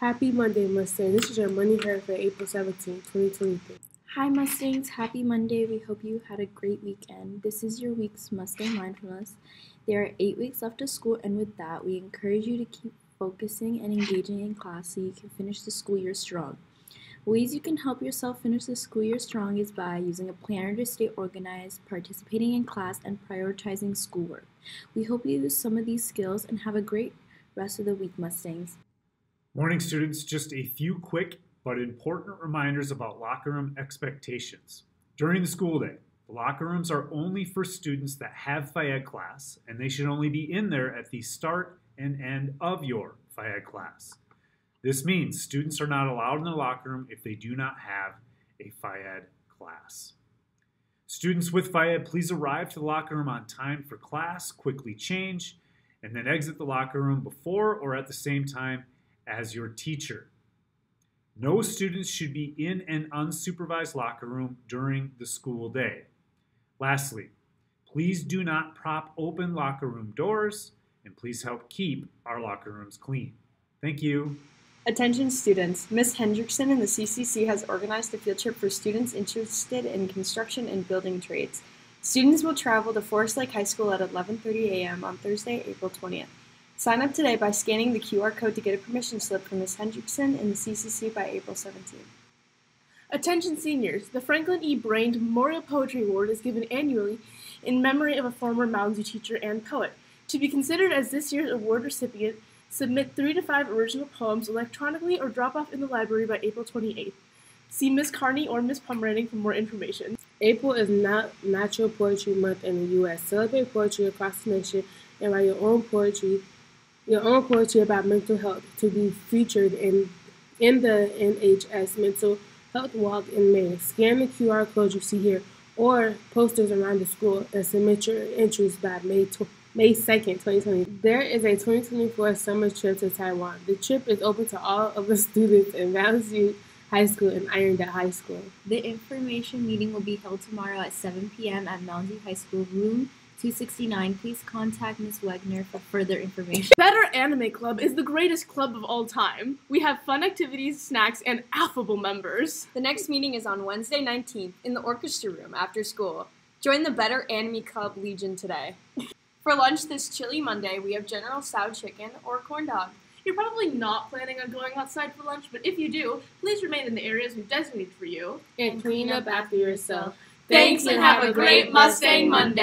Happy Monday, Mustang. This is your Morning Herd for April 17, 2023. Hi, Mustangs. Happy Monday. We hope you had a great weekend. This is your week's Mustang Mindfulness. There are eight weeks left of school, and with that, we encourage you to keep focusing and engaging in class so you can finish the school year strong. Ways you can help yourself finish the school year strong is by using a planner to stay organized, participating in class, and prioritizing schoolwork. We hope you use some of these skills and have a great rest of the week, Mustangs. Morning, students. Just a few quick but important reminders about locker room expectations. During the school day, the locker rooms are only for students that have Phys class, and they should only be in there at the start and end of your Phys class. This means students are not allowed in the locker room if they do not have a Phys class. Students with Phys, please arrive to the locker room on time for class, quickly change, and then exit the locker room before or at the same time as your teacher. No students should be in an unsupervised locker room during the school day. Lastly, please do not prop open locker room doors and please help keep our locker rooms clean. Thank you. Attention students, Ms. Hendrickson and the CCC has organized a field trip for students interested in construction and building trades. Students will travel to Forest Lake High School at 11:30 a.m. on Thursday, April 20th. Sign up today by scanning the QR code to get a permission slip from Ms. Hendrickson in the CCC by April 17th. Attention seniors, the Franklin E. Brain Memorial Poetry Award is given annually in memory of a former Mounds teacher and poet. To be considered as this year's award recipient, Submit three to five original poems electronically or drop off in the library by April 28th. See Ms. Carney or Ms. Pomeranian for more information. April is not National Poetry Month in the U.S. Celebrate poetry across the nation and write your own poetry, your own poetry about mental health to be featured in in the NHS Mental Health Walk in May. Scan the QR code you see here or posters around the school and submit your entries by May 12th. May 2nd, 2020. There is a 2024 summer trip to Taiwan. The trip is open to all of the students in View High School and Irondale High School. The information meeting will be held tomorrow at 7 p.m. at Mounds View High School, room 269. Please contact Ms. Wegner for further information. Better Anime Club is the greatest club of all time. We have fun activities, snacks, and affable members. The next meeting is on Wednesday 19th in the orchestra room after school. Join the Better Anime Club Legion today. For lunch this chilly Monday, we have General Tso chicken or corn dog. You're probably not planning on going outside for lunch, but if you do, please remain in the areas we've designated for you. And clean up after yourself. Thanks and have a great Mustang Monday.